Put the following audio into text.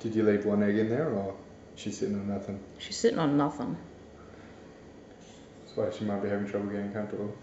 Did you leave one egg in there, or she's sitting on nothing? She's sitting on nothing. That's why she might be having trouble getting comfortable.